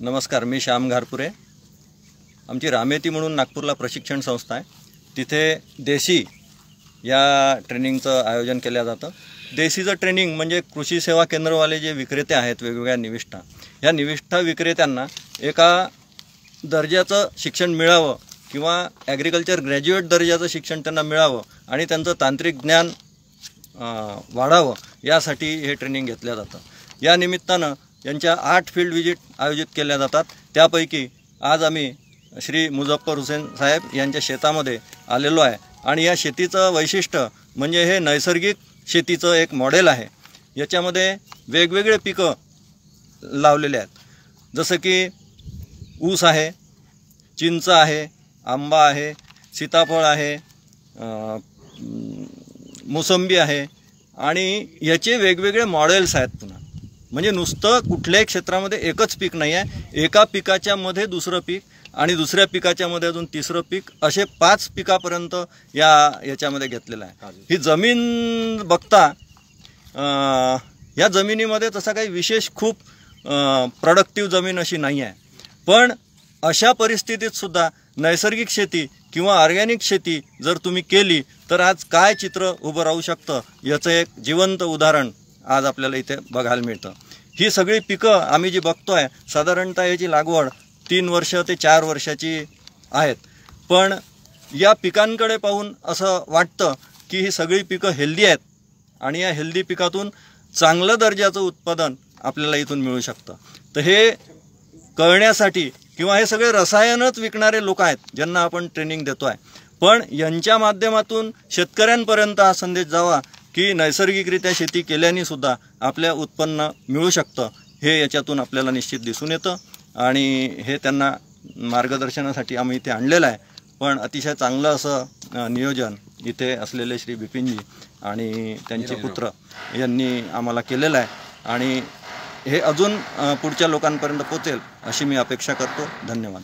नमस्कार मी श्याम घारपुरे. आमची रामेती म्हणून नागपूरला प्रशिक्षण संस्था आहे. तिथे देशी या ट्रेनिंगचं आयोजन केलं जातं. देशीचं ट्रेनिंग म्हणजे कृषी सेवा केंद्रवाले जे विक्रेते आहेत वेगवेगळ्या निविष्ठा ह्या निविष्ठा विक्रेत्यांना एका दर्जाचं शिक्षण मिळावं किंवा ॲग्रिकल्चर ग्रॅज्युएट दर्जाचं शिक्षण त्यांना मिळावं आणि त्यांचं तांत्रिक ज्ञान वाढावं यासाठी हे ट्रेनिंग घेतलं जातं. या निमित्तानं यांच्या आठ फील्ड विजिट आयोजित केल्या जातात. त्यापैकी आज आम्ही श्री मुझफ्फर हुसेन साहेब यांच्या शेतामध्ये आलेलो आहे. आणि या शेतीचं वैशिष्ट्य म्हणजे हे नैसर्गिक शेतीचं एक मॉडेल आहे. याच्यामध्ये वेगवेगळे पिकं लावलेले आहेत. जसं की ऊस आहे चिंच आहे आंबा आहे सीताफळ आहे मोसंबी आहे. आणि याचे वेगवेगळे मॉडेल्स आहेत पुन्हा. म्हणजे नुसतं कुठल्याही क्षेत्रामध्ये एकच पीक नाही आहे एका पिकाच्या मध्ये दुसरं पीक आणि दुसऱ्या पिकाच्या मध्ये अजून तिसरं पीक असे पाच पिकापर्यंत या याच्यामध्ये घेतलेलं आहे. ही जमीन बघता या जमिनीमध्ये तसा काही विशेष खूप प्रोडक्टिव्ह जमीन अशी नाही आहे पण अशा परिस्थितीत सुद्धा नैसर्गिक शेती किंवा ऑर्गॅनिक शेती जर तुम्ही केली तर आज काय चित्र उभं राहू शकतं याचं एक जिवंत उदाहरण आज आपल्याला इथे बघायला मिळतं. ही सगळी पिकं आम्ही जी बघतो आहे साधारणतः याची लागवड तीन वर्ष ते चार वर्षाची आहेत. पण या पिकांकडे पाहून असं वाटतं की ही सगळी पिकं हेल्दी आहेत आणि या हेल्दी पिकातून चांगलं दर्जाचं उत्पादन आपल्याला इथून मिळू शकतं. तर हे कळण्यासाठी किंवा हे सगळे रसायनच विकणारे लोक आहेत ज्यांना आपण ट्रेनिंग देतो आहे पण यांच्या माध्यमातून शेतकऱ्यांपर्यंत हा संदेश जावा की नैसर्गिकरित्या शेती केल्याने सुद्धा आपल्या उत्पन्न मिळू शकतं हे याच्यातून आपल्याला निश्चित दिसून येतं. आणि हे त्यांना मार्गदर्शनासाठी आम्ही इथे आणलेलं आहे. पण अतिशय चांगलं असं नियोजन इथे असलेले श्री बिपिनजी आणि त्यांचे पुत्र यांनी आम्हाला केलेलं आहे. आणि हे अजून पुढच्या लोकांपर्यंत पोचेल अशी मी अपेक्षा करतो. धन्यवाद.